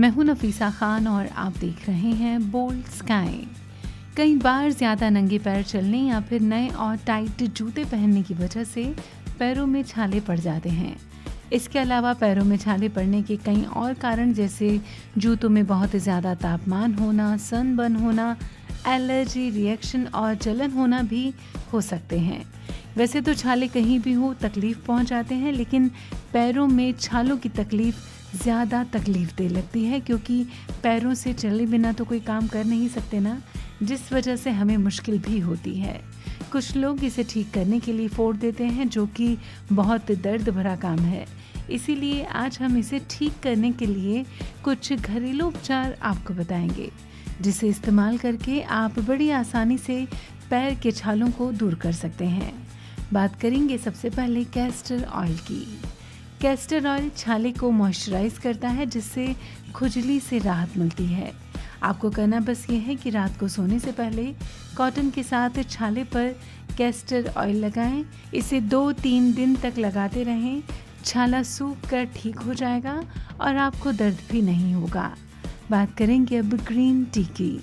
मैं हूँ नफीसा खान और आप देख रहे हैं बोल्ड स्काई। कई बार ज़्यादा नंगे पैर चलने या फिर नए और टाइट जूते पहनने की वजह से पैरों में छाले पड़ जाते हैं। इसके अलावा पैरों में छाले पड़ने के कई और कारण जैसे जूतों में बहुत ज़्यादा तापमान होना, सनबर्न होना, एलर्जी, रिएक्शन और जलन होना भी हो सकते हैं। वैसे तो छाले कहीं भी हो तकलीफ़ पहुँच जाते हैं, लेकिन पैरों में छालों की तकलीफ़ ज़्यादा तकलीफ़ दे लगती है, क्योंकि पैरों से चले बिना तो कोई काम कर नहीं सकते ना, जिस वजह से हमें मुश्किल भी होती है। कुछ लोग इसे ठीक करने के लिए फोड़ देते हैं, जो कि बहुत दर्द भरा काम है। इसीलिए आज हम इसे ठीक करने के लिए कुछ घरेलू उपचार आपको बताएँगे, जिसे इस्तेमाल करके आप बड़ी आसानी से पैर के छालों को दूर कर सकते हैं। बात करेंगे सबसे पहले कैस्टर ऑयल की। कैस्टर ऑयल छाले को मॉइस्चराइज करता है, जिससे खुजली से राहत मिलती है। आपको करना बस ये है कि रात को सोने से पहले कॉटन के साथ छाले पर कैस्टर ऑयल लगाएँ। इसे दो तीन दिन तक लगाते रहें। छाला सूख कर ठीक हो जाएगा और आपको दर्द भी नहीं होगा। बात करेंगे अब ग्रीन टी की।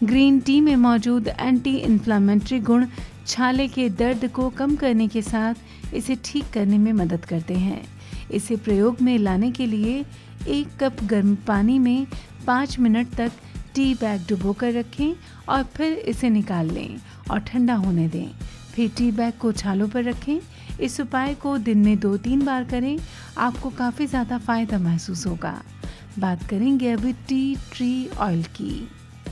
ग्रीन टी में मौजूद एंटी इन्फ्लामेटरी गुण छाले के दर्द को कम करने के साथ इसे ठीक करने में मदद करते हैं। इसे प्रयोग में लाने के लिए एक कप गर्म पानी में पाँच मिनट तक टी बैग डुबो कर रखें और फिर इसे निकाल लें और ठंडा होने दें। फिर टी बैग को छालों पर रखें। इस उपाय को दिन में दो तीन बार करें, आपको काफ़ी ज़्यादा फ़ायदा महसूस होगा। बात करेंगे अभी टी ट्री ऑयल की।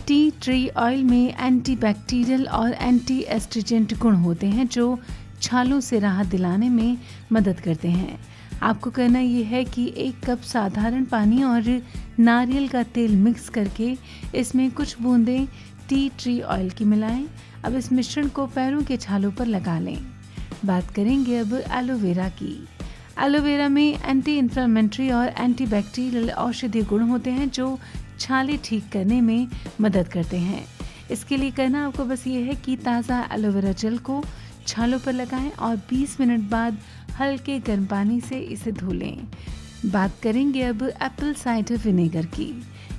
टी ट्री ऑयल में एंटी बैक्टीरियल और एंटी एस्ट्रिजेंट गुण होते हैं जो छालों से राहत दिलाने में मदद करते हैं। आपको करना ये है कि एक कप साधारण पानी और नारियल का तेल मिक्स करके इसमें कुछ बूंदें टी ट्री ऑयल की मिलाएँ। अब इस मिश्रण को पैरों के छालों पर लगा लें। बात करेंगे अब एलोवेरा की। एलोवेरा में एंटी इंफ्लामेंट्री और एंटी बैक्टीरियल औषधीय गुण होते हैं जो छाले ठीक करने में मदद करते हैं। इसके लिए करना आपको बस ये है कि ताज़ा एलोवेरा जेल को छालों पर लगाएँ और 20 मिनट बाद हल्के गर्म पानी से इसे धो लें। बात करेंगे अब एप्पल साइडर विनेगर की।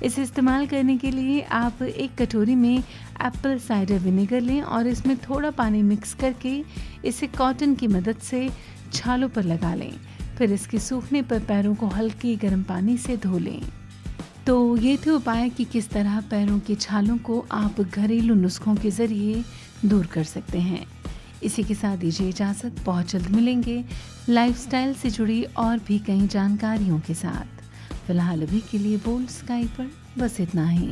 इसे इस्तेमाल करने के लिए आप एक कटोरी में एप्पल साइडर विनेगर लें और इसमें थोड़ा पानी मिक्स करके इसे कॉटन की मदद से छालों पर लगा लें। फिर इसके सूखने पर पैरों को हल्के गर्म पानी से धो लें। तो ये थे उपाय कि किस तरह पैरों के छालों को आप घरेलू नुस्खों के ज़रिए दूर कर सकते हैं। इसी के साथ दीजिए इजाज़त, बहुत जल्द मिलेंगे लाइफस्टाइल से जुड़ी और भी कई जानकारियों के साथ। फ़िलहाल अभी के लिए बोल्ड स्काई पर बस इतना ही।